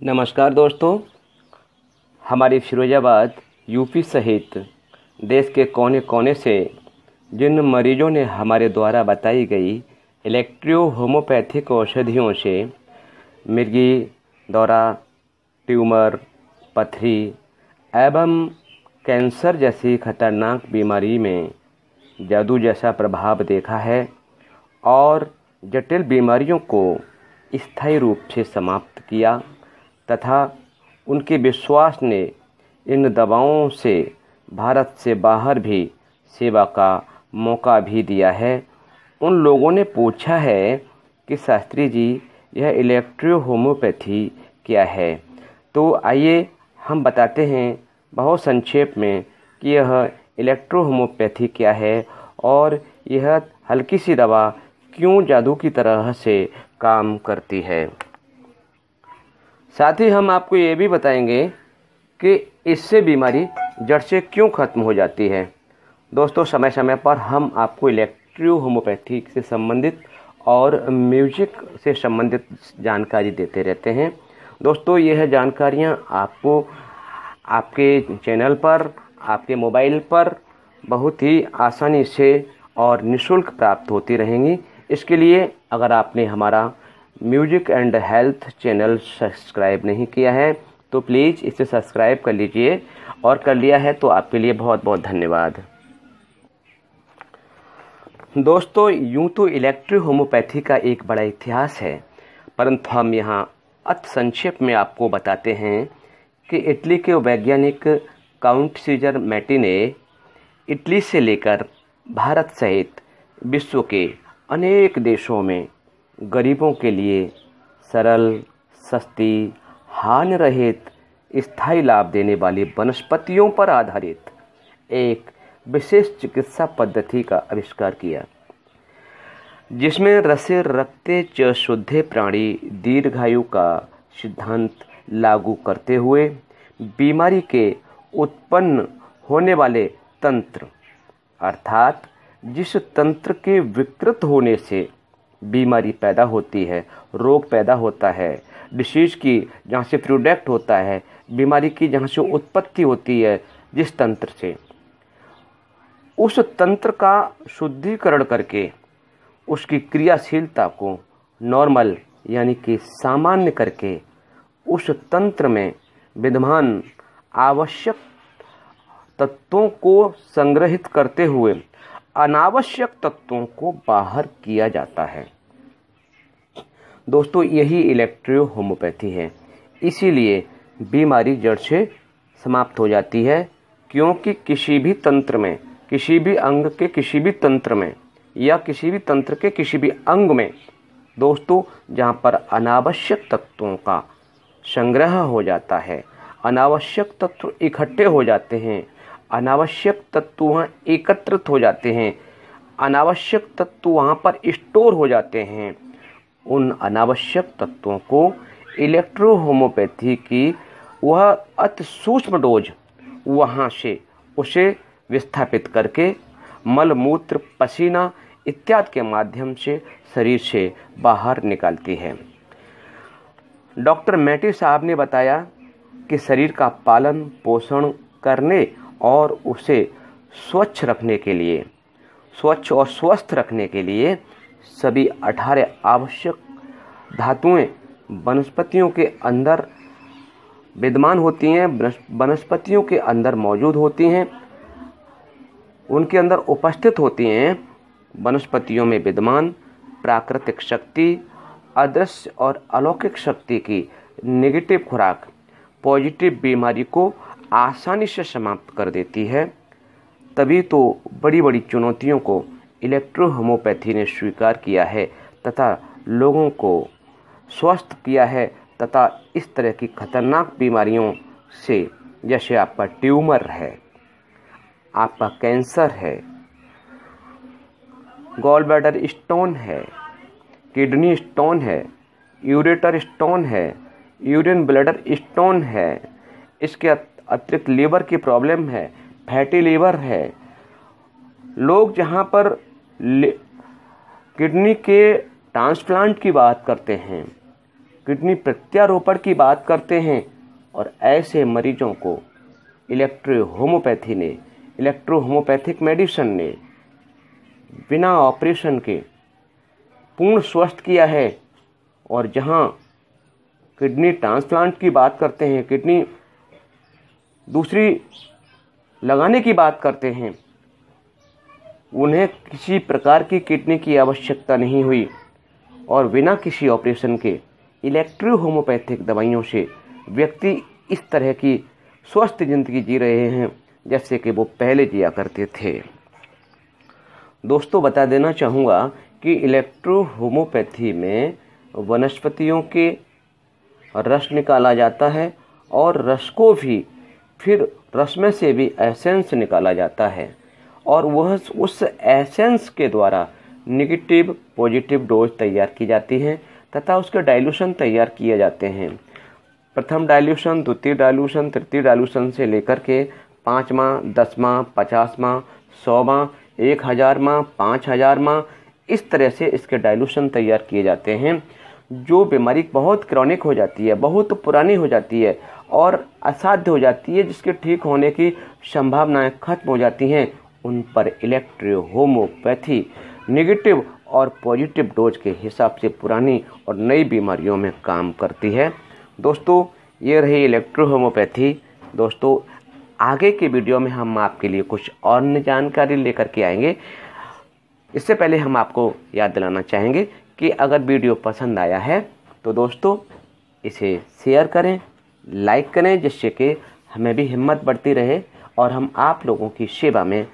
नमस्कार दोस्तों। हमारी फिरोजाबाद यूपी सहित देश के कोने कोने से जिन मरीजों ने हमारे द्वारा बताई गई इलेक्ट्रो होम्योपैथिक औषधियों से मिर्गी, दौरा, ट्यूमर, पथरी एवं कैंसर जैसी खतरनाक बीमारी में जादू जैसा प्रभाव देखा है और जटिल बीमारियों को स्थायी रूप से समाप्त किया। तथा उनके विश्वास ने इन दवाओं से भारत से बाहर भी सेवा का मौका भी दिया है। उन लोगों ने पूछा है कि, शास्त्री जी, यह इलेक्ट्रो होम्योपैथी क्या है? तो आइए हम बताते हैं बहुत संक्षेप में कि यह इलेक्ट्रो होम्योपैथी क्या है और यह हल्की सी दवा क्यों जादू की तरह से काम करती है। साथ ही हम आपको ये भी बताएँगे कि इससे बीमारी जड़ से क्यों ख़त्म हो जाती है। दोस्तों समय समय पर हम आपको इलेक्ट्रो होम्योपैथी से संबंधित और म्यूज़िक से संबंधित जानकारी देते रहते हैं। दोस्तों, यह जानकारियाँ आपको आपके चैनल पर, आपके मोबाइल पर बहुत ही आसानी से और निशुल्क प्राप्त होती रहेंगी। इसके लिए अगर आपने हमारा music and health channel subscribe नहीं किया है तो प्लीज़ इसे सब्सक्राइब कर लीजिए। और कर लिया है तो आपके लिए बहुत बहुत धन्यवाद। दोस्तों, यूँ तो इलेक्ट्रिक होम्योपैथी का एक बड़ा इतिहास है, परंतु हम यहाँ अत संक्षेप में आपको बताते हैं कि इटली के वैज्ञानिक काउंट सीजर मैटी ने इटली से लेकर भारत सहित विश्व के अनेक देशों में गरीबों के लिए सरल, सस्ती हान रहित स्थायी लाभ देने वाली वनस्पतियों पर आधारित एक विशेष चिकित्सा पद्धति का आविष्कार किया। जिसमें रसे रक्ते च शुद्धे प्राणी दीर्घायु का सिद्धांत लागू करते हुए बीमारी के उत्पन्न होने वाले तंत्र, अर्थात जिस तंत्र के विकृत होने से बीमारी पैदा होती है, रोग पैदा होता है। डिसीज की जहाँ से प्रोडक्ट होता है, बीमारी की जहाँ से उत्पत्ति होती है, जिस तंत्र से। उस तंत्र का शुद्धिकरण करके उसकी क्रियाशीलता को नॉर्मल यानी कि सामान्य करके उस तंत्र में विद्यमान आवश्यक तत्वों को संग्रहित करते हुए अनावश्यक तत्वों को बाहर किया जाता है। दोस्तों, यही इलेक्ट्रियो होम्योपैथी है। इसीलिए बीमारी जड़ से समाप्त हो जाती है, क्योंकि किसी भी तंत्र में, किसी भी अंग के किसी भी तंत्र में, या किसी भी तंत्र के किसी भी अंग में, दोस्तों, जहाँ पर अनावश्यक तत्वों का संग्रह हो जाता है, अनावश्यक तत्व इकट्ठे हो जाते हैं अनावश्यक तत्व वहाँ एकत्रित हो जाते हैं। अनावश्यक तत्व वहाँ पर स्टोर हो जाते हैं। उन अनावश्यक तत्वों को इलेक्ट्रो होम्योपैथी की वह अति सूक्ष्म डोज वहाँ से उसे विस्थापित करके मल, मूत्र, पसीना इत्यादि के माध्यम से शरीर से बाहर निकालती है। डॉक्टर मैटी साहब ने बताया कि शरीर का पालन पोषण करने और उसे स्वच्छ रखने के लिए, स्वच्छ और स्वस्थ रखने के लिए सभी अठारह आवश्यक धातुएँ वनस्पतियों के अंदर विद्यमान होती हैं वनस्पतियों के अंदर मौजूद होती हैं, उनके अंदर उपस्थित होती हैं, वनस्पतियों में विद्यमान प्राकृतिक शक्ति, अदृश्य और अलौकिक शक्ति की नेगेटिव खुराक पॉजिटिव बीमारी को आसानी से समाप्त कर देती है। तभी तो बड़ी बड़ी चुनौतियों को इलेक्ट्रो होम्योपैथी ने स्वीकार किया है तथा लोगों को स्वस्थ किया है तथा इस तरह की खतरनाक बीमारियों से, जैसे आपका ट्यूमर है, आपका कैंसर है गॉल ब्लैडर स्टोन है किडनी स्टोन है यूरेटर स्टोन है यूरिन ब्लैडर स्टोन है, इसके अतिरिक्त लीवर की प्रॉब्लम है फैटी लीवर है। लोग जहाँ पर किडनी के ट्रांसप्लांट की बात करते हैं, किडनी प्रत्यारोपण की बात करते हैं, और ऐसे मरीजों को इलेक्ट्रो होम्योपैथी ने इलेक्ट्रो होम्योपैथिक मेडिसिन ने बिना ऑपरेशन के पूर्ण स्वस्थ किया है। और जहाँ किडनी ट्रांसप्लांट की बात करते हैं, किडनी दूसरी, लगाने की बात करते हैं। उन्हें किसी प्रकार की किडनी की आवश्यकता नहीं हुई और बिना किसी ऑपरेशन के इलेक्ट्रो होम्योपैथिक दवाइयों से व्यक्ति इस तरह की स्वस्थ ज़िंदगी जी रहे हैं, जैसे कि वो पहले जिया करते थे। दोस्तों, बता देना चाहूँगा कि इलेक्ट्रो होम्योपैथी में वनस्पतियों के रस निकाला जाता है और रस को भी फिर रस में से भी एसेंस निकाला जाता है और वह उस एसेंस के द्वारा निगेटिव पॉजिटिव डोज तैयार की जाती है तथा उसके डाइल्यूशन तैयार किए जाते हैं। प्रथम डाइल्यूशन द्वितीय डाइल्यूशन तृतीय डाइल्यूशन से लेकर के पाँचवा, दसवां, पचासवां, सौवा, एक हज़ार माँ पाँच हज़ार माँ इस तरह से इसके डाइल्यूशन तैयार किए जाते हैं। जो बीमारी बहुत क्रॉनिक हो जाती है, बहुत पुरानी हो जाती है और असाध्य हो जाती है, जिसके ठीक होने की संभावनाएँ खत्म हो जाती हैं। उन पर इलेक्ट्रो होम्योपैथी निगेटिव और पॉजिटिव डोज के हिसाब से पुरानी और नई बीमारियों में काम करती है। दोस्तों, ये रही इलेक्ट्रो होम्योपैथी दोस्तों, आगे के वीडियो में हम आपके लिए कुछ और जानकारी लेकर के आएँगे। इससे पहले हम आपको याद दिलाना चाहेंगे कि अगर वीडियो पसंद आया है तो दोस्तों, इसे शेयर करें लाइक करें, जिससे कि हमें भी हिम्मत बढ़ती रहे और हम आप लोगों की सेवा में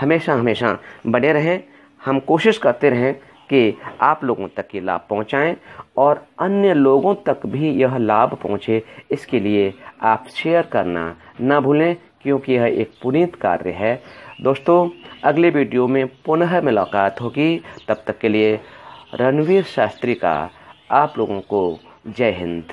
हमेशा हमेशा बने रहें। हम कोशिश करते रहें कि आप लोगों तक ये लाभ पहुंचाएँ और अन्य लोगों तक भी यह लाभ पहुँचे। इसके लिए आप शेयर करना ना भूलें, क्योंकि यह एक पुनीत कार्य है। दोस्तों, अगले वीडियो में पुनः मुलाकात होगी। तब तक के लिए रणवीर शास्त्री का आप लोगों को जय हिंद।